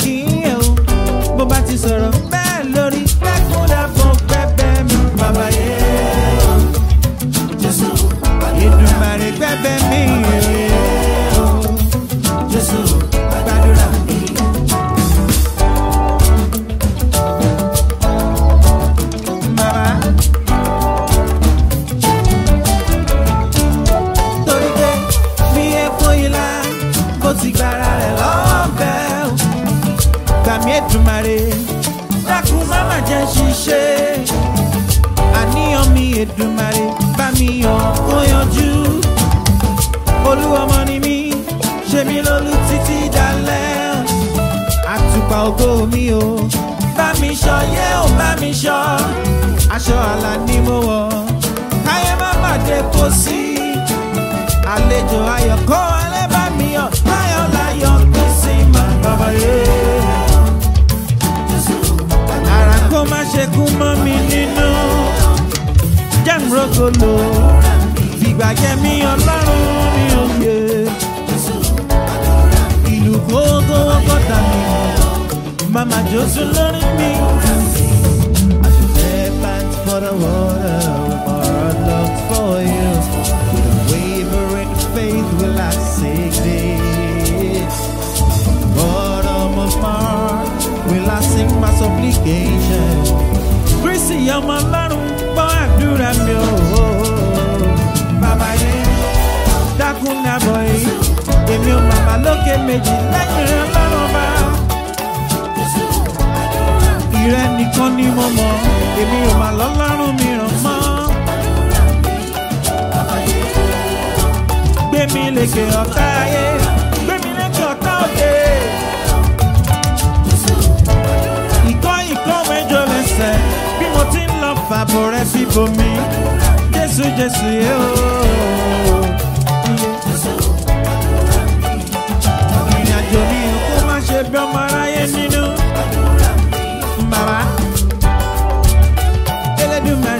kí ẹ o bó bá ti sọ̀rọ̀ bẹ́ẹ̀. Èdùmàrè dákun mama mà jẹ́ ṣiṣẹ́ àníyàn mi Èdùmàrè bá mi yọ kó ni mí ṣe mí lólú títí dalẹ́ àtùpà ògo mi o bá mi ṣọ́ yẹ ò bami mi ṣọ́ aṣọ àlà ni mo wọ̀ káyé má bàdé kó sí. kó má ṣe kú mọ́ mi nínú jẹ́nrọ́gọ́lò fìgbà jẹ mí ọlọ́run mi ò yẹ ìlú gbogbo kọ́ta mi màmá jọ́sùn lórí mi. ọmọ ọlọ́run gbọ́ àdúrà mi o. bàbá yẹn dákun dàbọ̀ yìí èmi ò màmá lókè méjì lẹ́yìn ọlọ́run bá. ìrẹ nìkan ni mo mọ̀ èmi ò mà lọ́lọ́run mìíràn mọ́. gbé mi lékè ọ̀tá ayé. gbogbo mi jésù jésù yé eh, o. Oh. ìrìn àjò mi kó má ṣe bí ọmọ aráyé nínú. bàbá Elédùmarè.